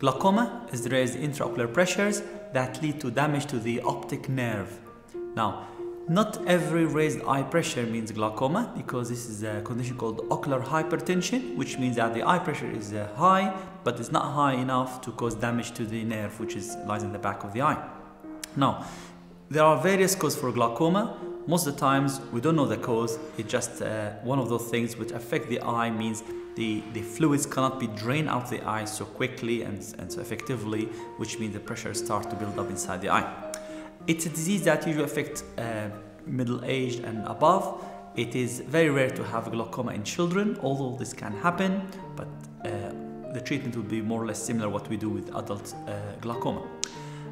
Glaucoma is raised intraocular pressures that lead to damage to the optic nerve. Now, not every raised eye pressure means glaucoma because this is a condition called ocular hypertension, which means that the eye pressure is uh, high, but it's not high enough to cause damage to the nerve, which is lies in the back of the eye. Now, there are various causes for glaucoma. Most of the times, we don't know the cause. It's just uh, one of those things which affect the eye means the, the fluids cannot be drained out of the eye so quickly and, and so effectively, which means the pressure starts to build up inside the eye. It's a disease that usually affects uh, middle-aged and above. It is very rare to have glaucoma in children, although this can happen, but uh, the treatment will be more or less similar what we do with adult uh, glaucoma.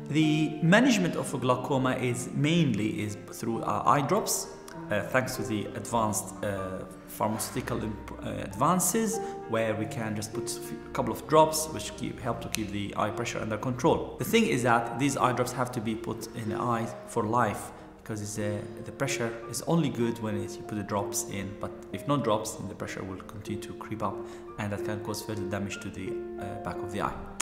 The management of glaucoma is mainly is through uh, eye drops, uh, thanks to the advanced uh, pharmaceutical uh, advances where we can just put a couple of drops which keep, help to keep the eye pressure under control. The thing is that these eye drops have to be put in the eye for life because uh, the pressure is only good when you put the drops in but if no drops then the pressure will continue to creep up and that can cause further damage to the uh, back of the eye.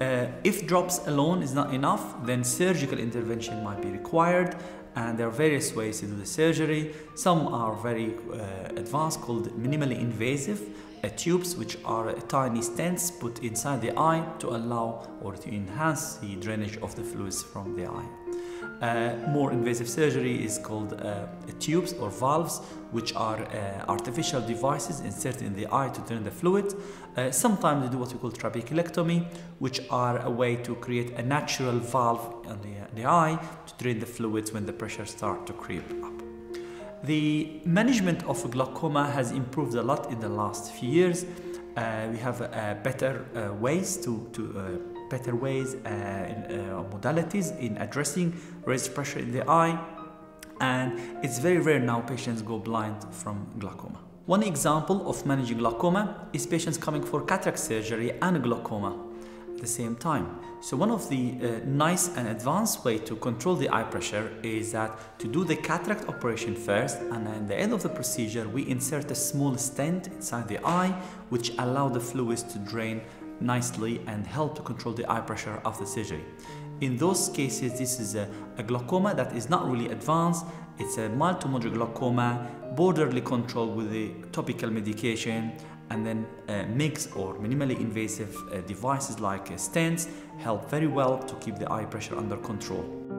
Uh, if drops alone is not enough, then surgical intervention might be required and there are various ways to do the surgery. Some are very uh, advanced called minimally invasive uh, tubes which are tiny stents put inside the eye to allow or to enhance the drainage of the fluids from the eye. Uh, more invasive surgery is called uh, tubes or valves, which are uh, artificial devices inserted in the eye to drain the fluid. Uh, sometimes they do what we call trabeculectomy, which are a way to create a natural valve in the, the eye to drain the fluids when the pressure starts to creep up. The management of glaucoma has improved a lot in the last few years. Uh, we have uh, better ways to, to better ways and uh, modalities in addressing raised pressure in the eye and it's very rare now patients go blind from glaucoma. One example of managing glaucoma is patients coming for cataract surgery and glaucoma at the same time. So one of the uh, nice and advanced way to control the eye pressure is that to do the cataract operation first and at the end of the procedure we insert a small stent inside the eye which allow the fluids to drain nicely and help to control the eye pressure after surgery. In those cases, this is a, a glaucoma that is not really advanced. It's a mild to moderate glaucoma, borderly controlled with the topical medication, and then uh, MIGS or minimally invasive uh, devices like uh, stents help very well to keep the eye pressure under control.